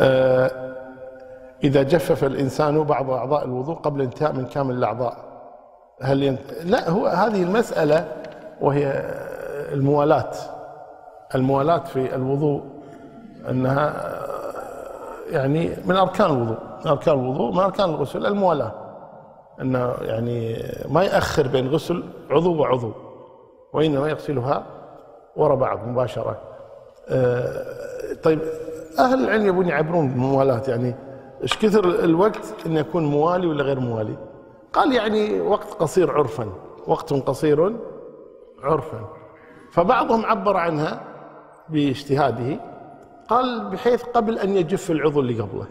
آه، إذا جفف الإنسان بعض أعضاء الوضوء قبل انتهاء من كامل الأعضاء. هل ينت... لا هو هذه المسألة وهي الموالاة الموالاة في الوضوء أنها يعني من أركان الوضوء من أركان الوضوء من أركان الغسل. الموالاة أنه يعني ما يأخر بين غسل عضو وعضو وإنما يغسلها وراء بعض مباشرة. آه، طيب أهل العلم يبون يعبرون بالموالاة يعني إيش كثر الوقت انه يكون موالي ولا غير موالي؟ قال يعني وقت قصير عرفا وقت قصير عرفا. فبعضهم عبر عنها باجتهاده قال بحيث قبل أن يجف العضو اللي قبله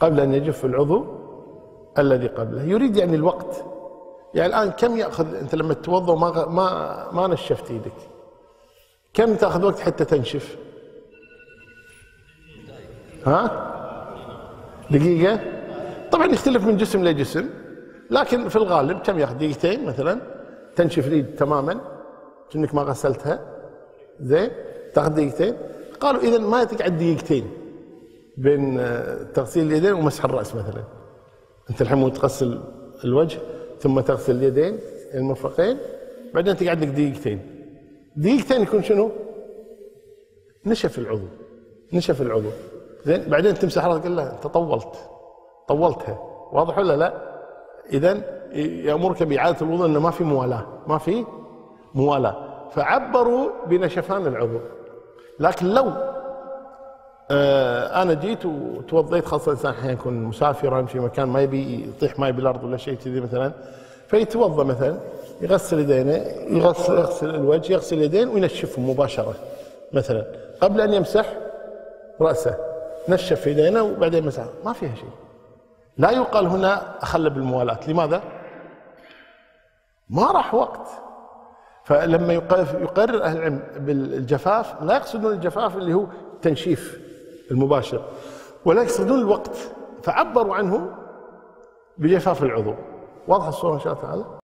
قبل أن يجف العضو الذي قبله. يريد يعني الوقت. يعني الآن كم يأخذ؟ أنت لما تتوضا ما ما ما نشفت إيدك. كم تأخذ وقت حتى تنشف؟ ها؟ دقيقة. طبعا يختلف من جسم لجسم لكن في الغالب كم ياخذ دقيقتين مثلا. تنشف اليد تماما كأنك ما غسلتها. زين؟ تاخذ دقيقتين. قالوا اذا ما تقعد دقيقتين بين آه، تغسيل اليدين ومسح الرأس مثلا. أنت الحين مو تغسل الوجه ثم تغسل اليدين المرفقين بعدين تقعد لك دقيقتين. دقيقتين يكون شنو؟ نشف العضو. نشف العضو. زين بعدين تمسح راسك تقول له أنت طولت. طولتها. واضح ولا لا؟ اذا يأمرك بإعادة الوضوء انه ما في موالاة. ما في موالاة. فعبروا بنشفان العضو. لكن لو آه أنا جيت وتوضيت خاصة الإنسان أحيانا يكون مسافرا في مكان ما يبي يطيح ماي بالارض ولا شيء كذي مثلا فيتوضأ مثلا يغسل يدينه يغسل يغسل الوجه يغسل اليدين وينشفهم مباشرة مثلا قبل أن يمسح رأسه. نشف يدينا وبعدين مسح. ما فيها شيء. لا يقال هنا أخل بالموالاة. لماذا؟ ما راح وقت. فلما يقرر أهل العلم بالجفاف لا يقصدون الجفاف اللي هو التنشيف المباشر ولا يقصدون الوقت. فعبروا عنه بجفاف العضو. واضح الصورة إن شاء الله تعالى؟